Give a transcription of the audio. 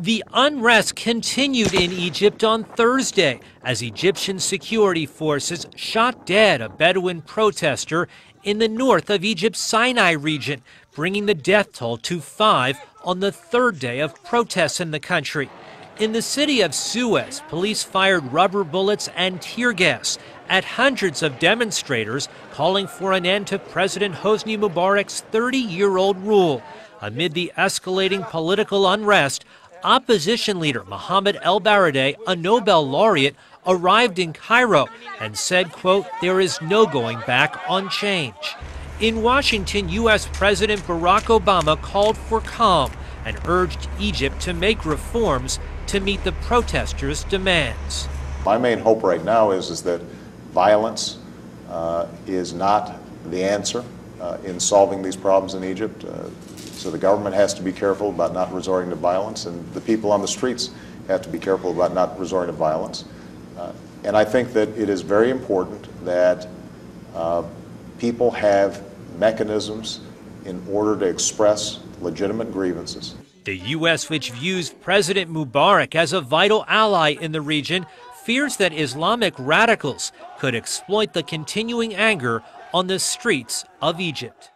The unrest continued in Egypt on Thursday as Egyptian security forces shot dead a Bedouin protester in the north of Egypt's Sinai region, bringing the death toll to five on the third day of protests in the country. In the city of Suez, police fired rubber bullets and tear gas at hundreds of demonstrators calling for an end to President Hosni Mubarak's 30 year old rule. Amid the escalating political unrest, opposition leader Mohammed El Baradei, a Nobel laureate, arrived in Cairo and said, quote, there is no going back on change. In Washington, U.S. President Barack Obama called for calm and urged Egypt to make reforms to meet the protesters' demands. My main hope right now is, is that violence uh, is not the answer uh, in solving these problems in Egypt. Uh, so the government has to be careful about not resorting to violence, and the people on the streets have to be careful about not resorting to violence. Uh, and I think that it is very important that uh, people have mechanisms in order to express legitimate grievances. The U.S., which views President Mubarak as a vital ally in the region, fears that Islamic radicals could exploit the continuing anger on the streets of Egypt.